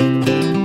Música